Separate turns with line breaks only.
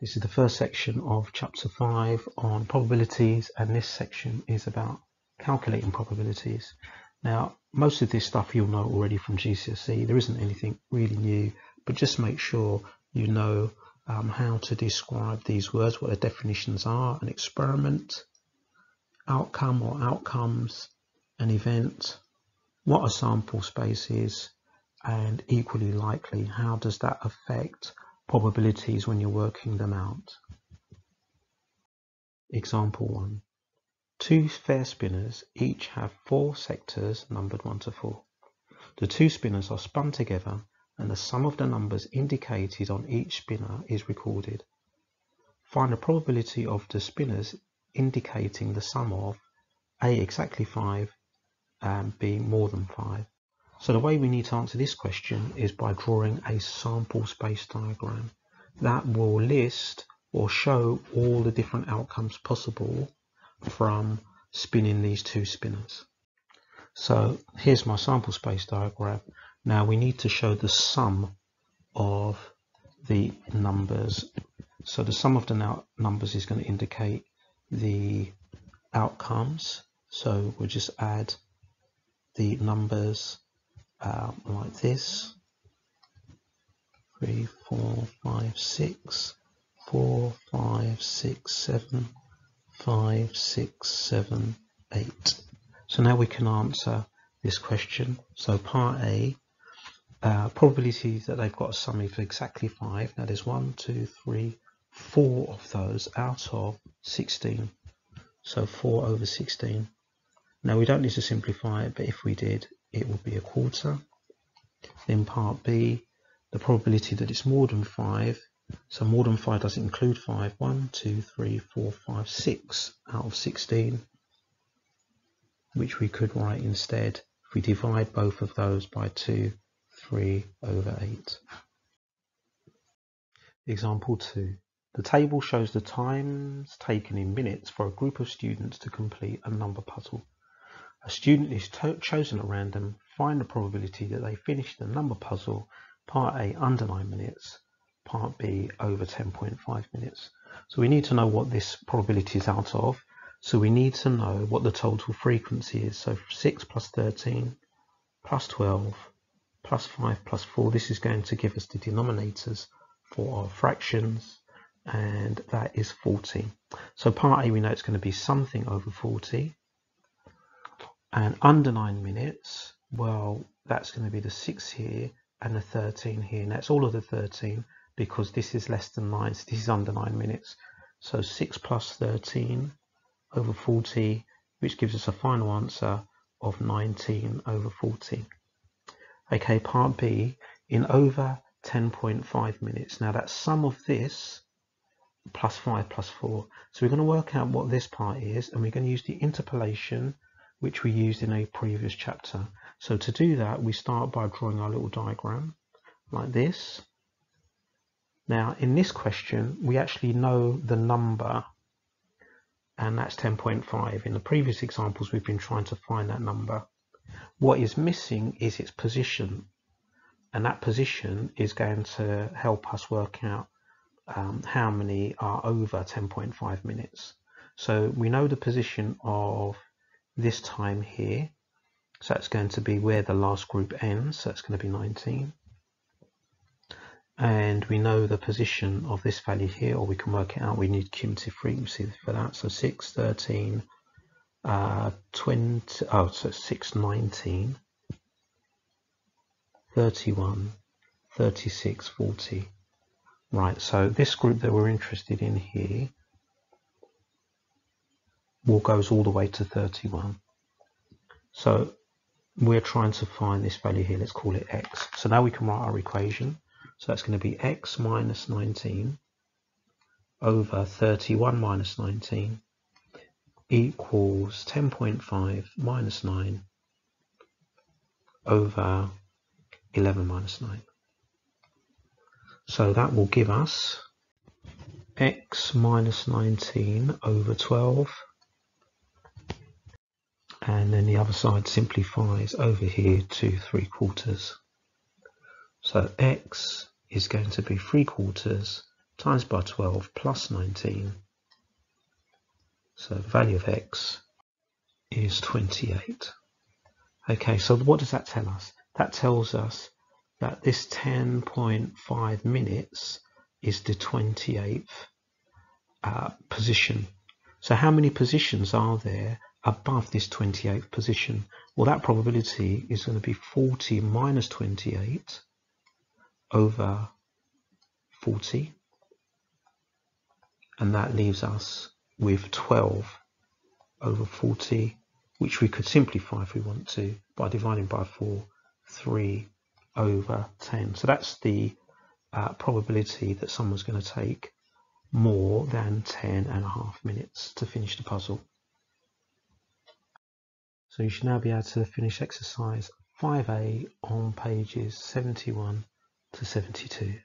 This is the first section of chapter 5 on probabilities and this section is about calculating probabilities. Now most of this stuff you'll know already from GCSE, there isn't anything really new but just make sure you know um, how to describe these words, what their definitions are, an experiment, outcome or outcomes, an event, what a sample space is, and equally likely, how does that affect probabilities when you're working them out? Example 1. Two fair spinners each have four sectors numbered 1 to 4. The two spinners are spun together and the sum of the numbers indicated on each spinner is recorded. Find the probability of the spinners indicating the sum of A exactly 5 and B more than 5. So the way we need to answer this question is by drawing a sample space diagram that will list or show all the different outcomes possible from spinning these two spinners. So here's my sample space diagram. Now we need to show the sum of the numbers. So the sum of the numbers is going to indicate the outcomes. So we'll just add the numbers uh, like this. Three, four, five, six, four, five, six, seven, five, six, seven, eight. So now we can answer this question. So part A, uh, probability that they've got a sum of exactly five. Now there's one, two, three, four of those out of 16. So 4 over 16. Now we don't need to simplify it, but if we did, it would be a quarter. Then part B, the probability that it's more than 5. So more than 5 doesn't include 5. 1, 2, 3, 4, 5, 6 out of 16, which we could write instead if we divide both of those by 2, 3 over 8. Example 2. The table shows the times taken in minutes for a group of students to complete a number puzzle. A student is chosen at random. Find the probability that they finish the number puzzle, part A under 9 minutes, part B over 10.5 minutes. So we need to know what this probability is out of. So we need to know what the total frequency is. So 6 plus 13 plus 12 plus 5 plus 4. This is going to give us the denominators for our fractions and that is 40. So part A we know it's going to be something over 40 and under 9 minutes, well, that's going to be the 6 here and the 13 here. And that's all of the 13 because this is less than 9, so this is under 9 minutes. So 6 plus 13 over 40, which gives us a final answer of 19 over 40. Okay, part B, in over 10.5 minutes. Now that sum of this plus 5 plus 4. So we're going to work out what this part is and we're going to use the interpolation which we used in a previous chapter. So to do that, we start by drawing our little diagram like this. Now, in this question, we actually know the number, and that's 10.5. In the previous examples, we've been trying to find that number. What is missing is its position, and that position is going to help us work out um, how many are over 10.5 minutes. So we know the position of this time here. So that's going to be where the last group ends. So it's going to be 19. And we know the position of this value here, or we can work it out. We need cumulative frequency for that. So 6, 13, uh, 20, oh, so 6, 19, 31, 36, 40. Right, so this group that we're interested in here will goes all the way to 31. So we're trying to find this value here, let's call it x. So now we can write our equation. So that's going to be x minus 19 over 31 minus 19 equals 10.5 minus 9 over 11 minus 9. So that will give us x minus 19 over 12 and then the other side simplifies over here to 3 quarters. So x is going to be 3 quarters times by 12 plus 19. So the value of x is 28. Okay, so what does that tell us? That tells us that this 10.5 minutes is the 28th uh, position. So how many positions are there above this 28th position? Well, that probability is going to be 40 minus 28 over 40. And that leaves us with 12 over 40, which we could simplify if we want to by dividing by 4, 3 over 10. So that's the uh, probability that someone's going to take more than 10 and a half minutes to finish the puzzle. So you should now be able to finish exercise 5A on pages 71 to 72.